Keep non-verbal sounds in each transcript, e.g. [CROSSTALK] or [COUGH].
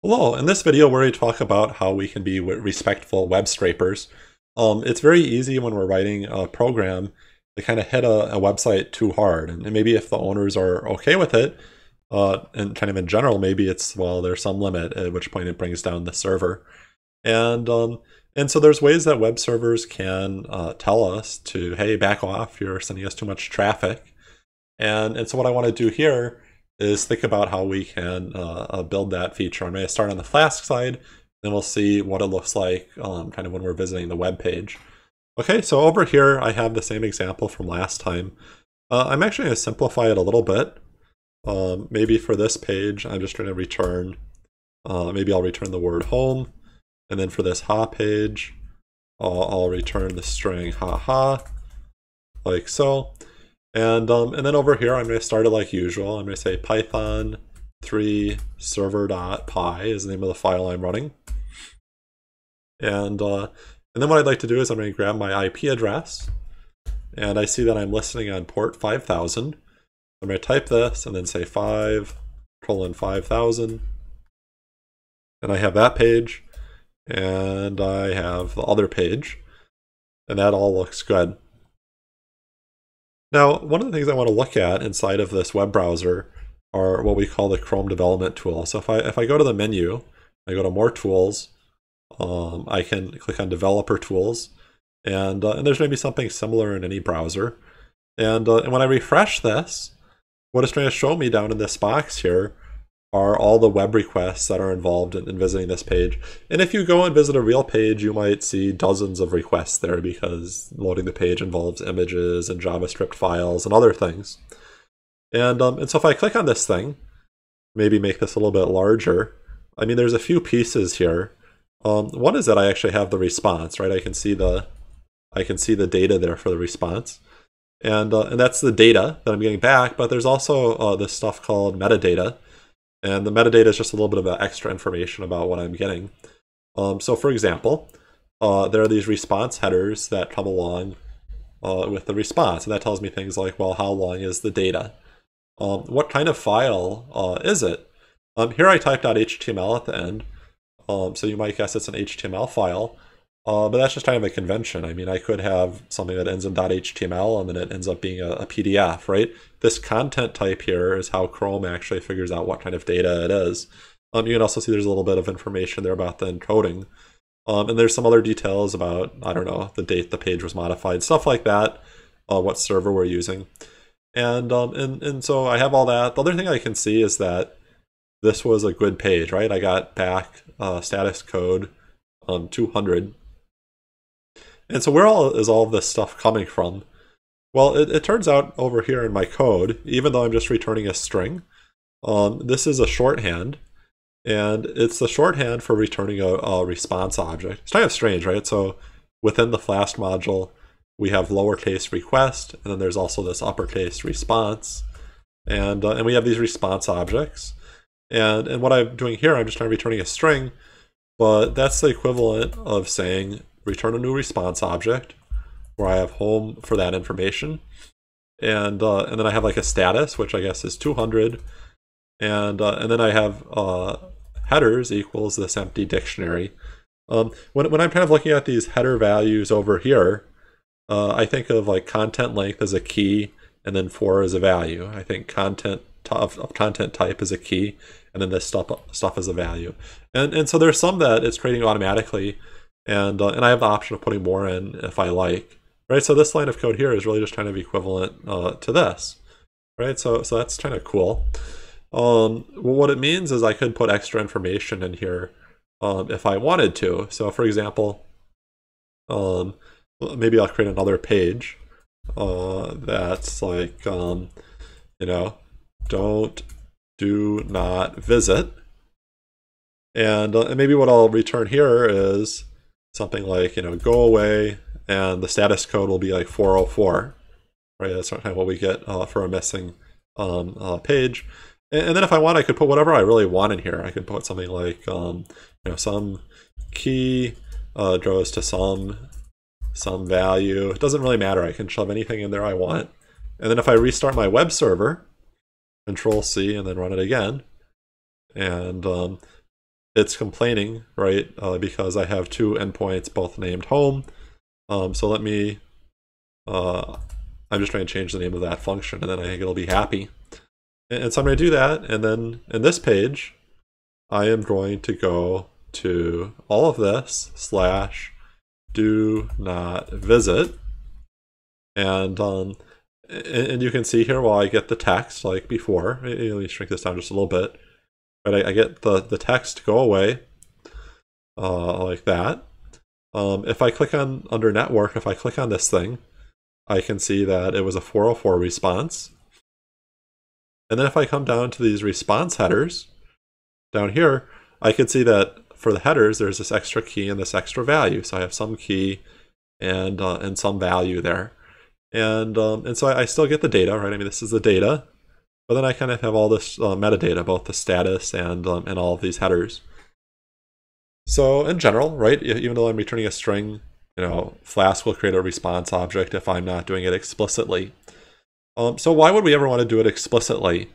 Hello, in this video we're going to talk about how we can be respectful web scrapers. Um, it's very easy when we're writing a program to kind of hit a, a website too hard. And maybe if the owners are okay with it, uh, and kind of in general, maybe it's, well, there's some limit at which point it brings down the server. And um, and so there's ways that web servers can uh, tell us to, hey, back off, you're sending us too much traffic. And, and so what I want to do here is think about how we can uh, uh, build that feature. I'm going to start on the Flask side, then we'll see what it looks like um, kind of when we're visiting the web page. Okay, so over here I have the same example from last time. Uh, I'm actually going to simplify it a little bit. Um, maybe for this page, I'm just going to return, uh, maybe I'll return the word home. And then for this ha page, I'll, I'll return the string ha ha, like so. And, um, and then over here, I'm going to start it like usual. I'm going to say python 3 server.py is the name of the file I'm running. And, uh, and then what I'd like to do is I'm going to grab my IP address. And I see that I'm listening on port 5000. I'm going to type this and then say 5 colon 5000. And I have that page. And I have the other page. And that all looks good. Now, one of the things I want to look at inside of this web browser are what we call the Chrome Development Tool. So if I if I go to the menu, I go to More Tools, um, I can click on Developer Tools, and uh, and there's going to be something similar in any browser. And uh, and when I refresh this, what it's trying to show me down in this box here are all the web requests that are involved in, in, visiting this page. And if you go and visit a real page, you might see dozens of requests there because loading the page involves images and JavaScript files and other things. And, um, and so if I click on this thing, maybe make this a little bit larger, I mean, there's a few pieces here. Um, one is that I actually have the response, right? I can see the, I can see the data there for the response. And, uh, and that's the data that I'm getting back, but there's also uh, this stuff called metadata, and the metadata is just a little bit of extra information about what I'm getting. Um, so for example, uh, there are these response headers that come along uh, with the response, and that tells me things like, well, how long is the data? Um, what kind of file uh, is it? Um, here I typed out HTML at the end, um, so you might guess it's an HTML file. Uh, but that's just kind of a convention. I mean, I could have something that ends in .html and then it ends up being a, a, PDF, right? This content type here is how Chrome actually figures out what kind of data it is. Um, you can also see there's a little bit of information there about the encoding. Um, and there's some other details about, I don't know, the date the page was modified, stuff like that, uh, what server we're using. And, um, and, and so I have all that. The other thing I can see is that this was a good page, right? I got back uh, status code um, 200 and so where all is all this stuff coming from? Well, it, it turns out over here in my code, even though I'm just returning a string, um, this is a shorthand, and it's the shorthand for returning a, a, response object. It's kind of strange, right? So within the Flask module, we have lowercase request, and then there's also this uppercase response, and uh, and we have these response objects. And and what I'm doing here, I'm just kind of returning a string, but that's the equivalent of saying return a new response object where I have home for that information. And uh, and then I have like a status, which I guess is 200. And uh, and then I have uh, headers equals this empty dictionary. Um, when, when I'm kind of looking at these header values over here, uh, I think of like content length as a key and then four as a value. I think content of, content type is a key and then this stuff stuff is a value. And and so there's some that it's creating automatically and uh, and I have the option of putting more in if I like, right? So this line of code here is really just kind of equivalent uh, to this, right? So so that's kind of cool. Um, what it means is I could put extra information in here um, if I wanted to. So for example, um, maybe I'll create another page uh, that's like, um, you know, don't, do not visit. And, uh, and maybe what I'll return here is something like, you know, go away, and the status code will be like 404, right? That's kind of what we get uh, for a missing um, uh, page. And, and, then if I want, I could put whatever I really want in here. I could put something like, um, you know, some key uh, goes to some some value. It doesn't really matter. I can shove anything in there I want. And then if I restart my web server, Control C and then run it again, and um, it's complaining, right? Uh, because I have two endpoints both named home. Um, so let me, uh, I'm just trying to change the name of that function and then I think it'll be happy. And, and so I'm going to do that. And then in this page, I am going to go to all of this slash do not visit. And, um, and you can see here while I get the text like before, let me shrink this down just a little bit. But I, I get the, the text go away uh, like that. Um, if I click on under network, if I click on this thing, I can see that it was a 404 response. And then if I come down to these response headers, down here, I can see that for the headers, there's this extra key and this extra value. So I have some key and uh, and some value there. And um, and so I, I, still get the data, right? I mean, this is the data, but then I kind of have all this uh, metadata, both the status and um, and all of these headers. So in general, right, even though I'm returning a string, you know, Flask will create a response object if I'm not doing it explicitly. Um, so why would we ever want to do it explicitly?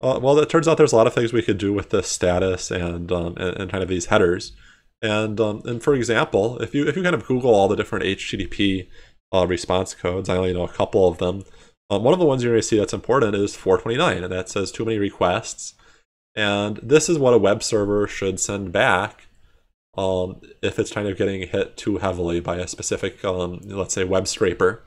Uh, well, it turns out there's a lot of things we could do with this status and, um, and, and kind of these headers. And um, and for example, if you if you kind of Google all the different HTTP uh, response codes, I only know a couple of them. Um, one of the ones you're going to see that's important is 429, and that says too many requests. And this is what a web server should send back um, if it's kind of getting hit too heavily by a specific, um, let's say, web scraper.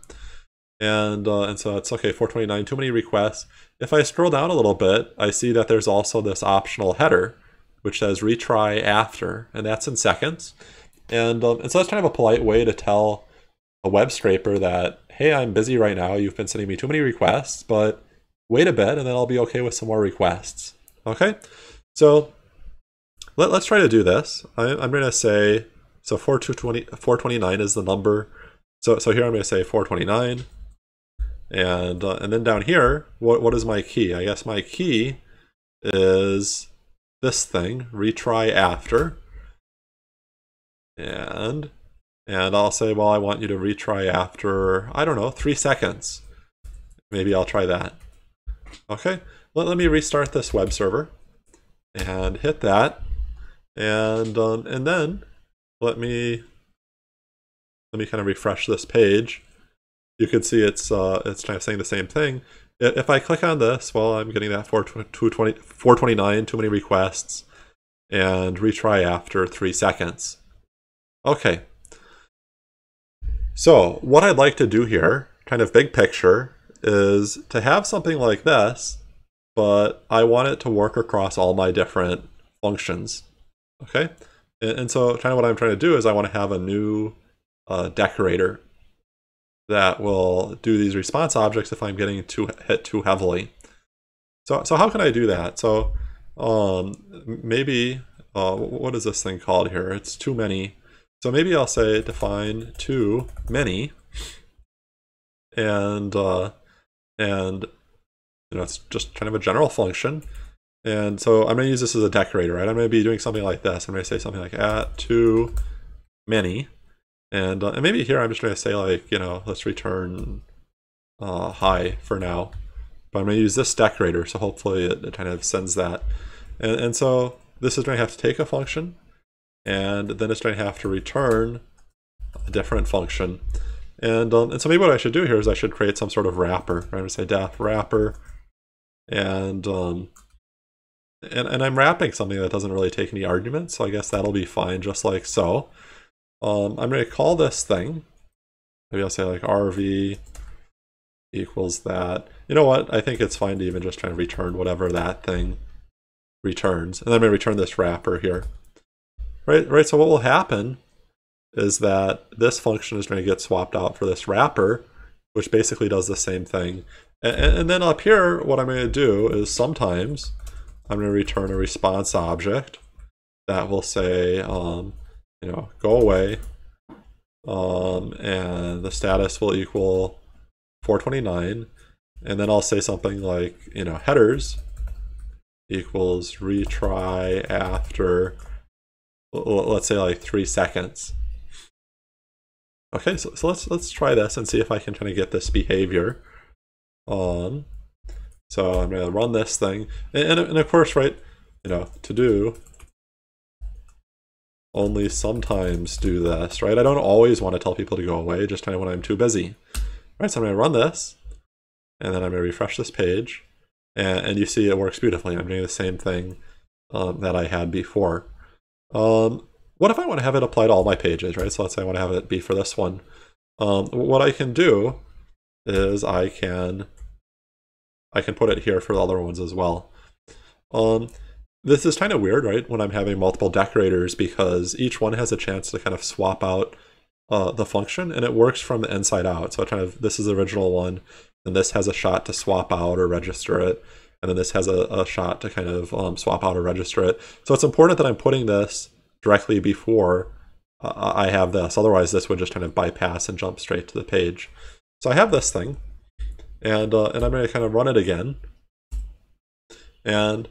And, uh, and so it's okay, 429, too many requests. If I scroll down a little bit, I see that there's also this optional header, which says retry after, and that's in seconds. And, um, and so that's kind of a polite way to tell a web scraper that, hey, I'm busy right now, you've been sending me too many requests, but wait a bit and then I'll be okay with some more requests. Okay, so let, us try to do this. I, am going to say, so 429 is the number. So, so here I'm going to say 429. And, uh, and then down here, what, what is my key? I guess my key is this thing, retry after. And, and I'll say, well, I want you to retry after, I don't know, three seconds. Maybe I'll try that. Okay, let, let me restart this web server and hit that. And, um, and then let me, let me kind of refresh this page you can see it's uh, it's kind of saying the same thing. If I click on this, well, I'm getting that 429, too many requests, and retry after three seconds. Okay. So what I'd like to do here, kind of big picture, is to have something like this, but I want it to work across all my different functions. Okay? And, and so kind of what I'm trying to do is I want to have a new uh, decorator that will do these response objects if I'm getting too hit too heavily. So, so how can I do that? So um, maybe, uh, what is this thing called here? It's too many. So maybe I'll say define too many, and uh, and you know it's just kind of a general function. And so I'm going to use this as a decorator, right? I'm going to be doing something like this. I'm going to say something like at too many, and, uh, and maybe here I'm just going to say like, you know, let's return uh, hi for now. But I'm going to use this decorator, so hopefully it, it kind of sends that. And, and so this is going to have to take a function, and then it's going to have to return a different function. And, um, and so maybe what I should do here is I should create some sort of wrapper. I'm going to say def wrapper, and, um, and, and I'm wrapping something that doesn't really take any arguments, so I guess that'll be fine just like so. Um, I'm going to call this thing, maybe I'll say like RV equals that. You know what? I think it's fine to even just try to return whatever that thing returns. And then I'm going to return this wrapper here. Right, right. So what will happen is that this function is going to get swapped out for this wrapper, which basically does the same thing. And, and then up here, what I'm going to do is sometimes I'm going to return a response object that will say, um, you know, go away. Um, and the status will equal 429. And then I'll say something like, you know, headers equals retry after, let's say like three seconds. Okay, so, so let's let's try this and see if I can kind of get this behavior. on. so I'm to run this thing, and, and, of course, right, you know, to do only sometimes do this, right? I don't always want to tell people to go away, just kind of when I'm too busy. Right, so I'm to run this, and then I'm to refresh this page, and, and you see it works beautifully. I'm doing the same thing um, that I had before. Um, what if I want to have it apply to all my pages, right? So let's say I want to have it be for this one. Um, what I can do is I can I can put it here for the other ones as well. Um, this is kind of weird, right? When I'm having multiple decorators because each one has a chance to kind of swap out uh, the function and it works from the inside out. So kind of this is the original one and this has a shot to swap out or register it. And then this has a, a shot to kind of um, swap out or register it. So it's important that I'm putting this directly before uh, I have this. Otherwise, this would just kind of bypass and jump straight to the page. So I have this thing, and uh, and I'm going to kind of run it again. And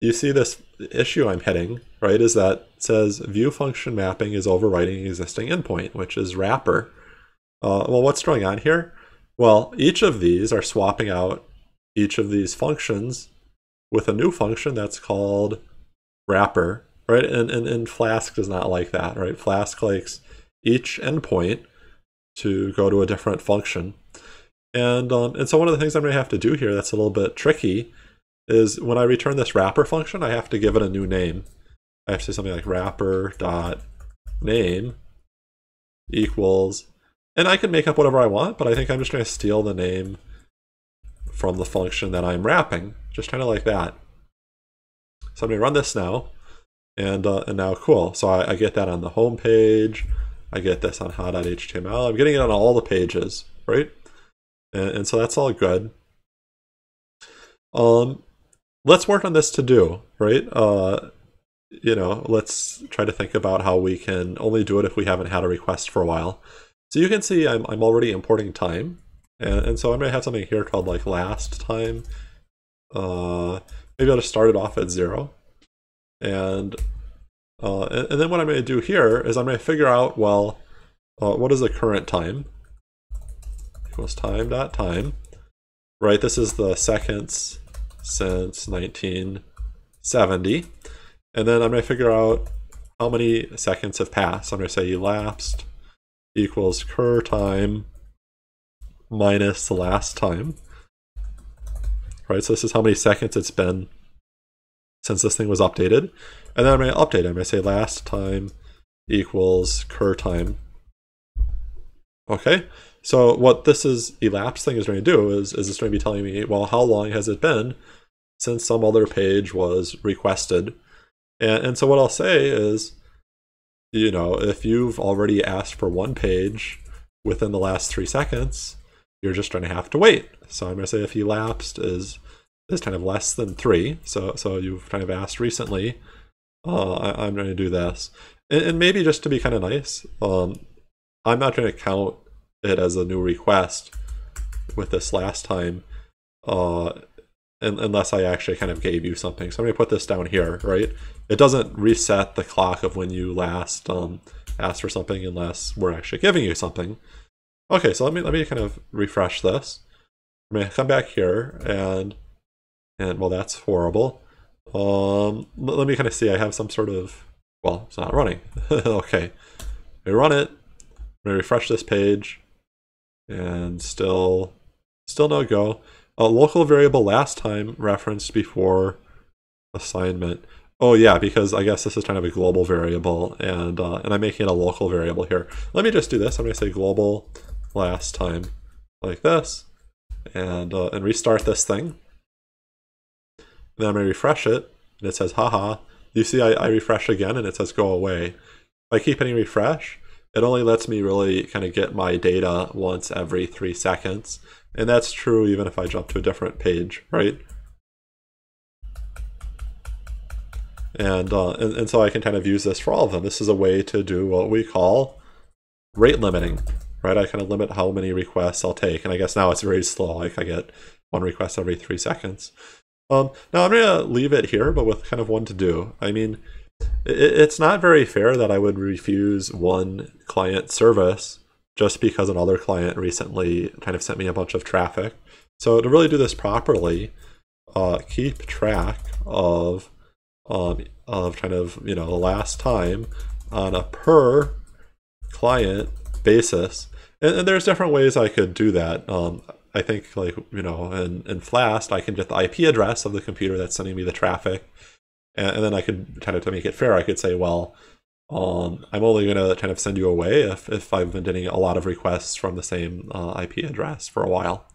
you see this issue I'm hitting, right, is that says view function mapping is overwriting existing endpoint, which is wrapper. Uh, well, what's going on here? Well, each of these are swapping out each of these functions with a new function that's called wrapper, right? And, and, and Flask does not like that, right? Flask likes each endpoint to go to a different function. And, um, and so one of the things I'm going to have to do here that's a little bit tricky is when I return this wrapper function, I have to give it a new name. I have to say something like wrapper dot name equals, and I can make up whatever I want, but I think I'm just going to steal the name from the function that I'm wrapping, just kind of like that. So I'm going to run this now, and uh, and now cool. So I, I get that on the home page. I get this on how.html. I'm getting it on all the pages, right? And, and so that's all good. Um, let's work on this to do, right? Uh, you know, let's try to think about how we can only do it if we haven't had a request for a while. So you can see I'm, I'm already importing time. And, and so I'm going to have something here called like last time. Uh, maybe I'll just start it off at zero. And, uh, and, and, then what I'm going to do here is I'm going to figure out, well, uh, what is the current time? Equals time dot time. Right, this is the seconds since 1970. And then I'm going to figure out how many seconds have passed. I'm going to say elapsed equals cur time minus the last time. Right, so this is how many seconds it's been since this thing was updated. And then I'm going to update. I'm going to say last time equals cur time. Okay, so what this is elapsed thing is going to do is, is it's going to be telling me, well, how long has it been since some other page was requested? And, and so what I'll say is, you know, if you've already asked for one page within the last three seconds, you're just going to have to wait. So I'm going to say if elapsed is is kind of less than three, so so you've kind of asked recently, uh, I, am going to do this. And, and, maybe just to be kind of nice, um, I'm not going to count it as a new request with this last time, uh, unless I actually kind of gave you something. So I'm going to put this down here, right? It doesn't reset the clock of when you last um, asked for something unless we're actually giving you something. Okay, so let me let me kind of refresh this. I'm to come back here and and well, that's horrible. Um, let me kind of see. I have some sort of well, it's not running. [LAUGHS] okay, we run it. I'm to refresh this page and still still no go. A local variable last time referenced before assignment. Oh yeah, because I guess this is kind of a global variable, and uh, and I'm making it a local variable here. Let me just do this. I'm going to say global last time, like this, and uh, and restart this thing. Then I'm to refresh it, and it says, haha. You see, I, I refresh again, and it says go away. If I keep hitting refresh, it only lets me really kind of get my data once every three seconds. And that's true even if I jump to a different page, right? And, uh, and, and so I can kind of use this for all of them. This is a way to do what we call rate limiting, right? I kind of limit how many requests I'll take. And I guess now it's very slow. Like I get one request every three seconds. Um, now I'm to leave it here, but with kind of one to do. I mean, it's not very fair that I would refuse one client service just because another client recently kind of sent me a bunch of traffic. So to really do this properly, uh, keep track of um, of kind of you know the last time on a per client basis. And, and there's different ways I could do that. Um, I think like you know in, in Flask I can get the IP address of the computer that's sending me the traffic, and, and then I could kind of to make it fair I could say well um, I'm only going to kind of send you away if, if I've been getting a lot of requests from the same uh, IP address for a while.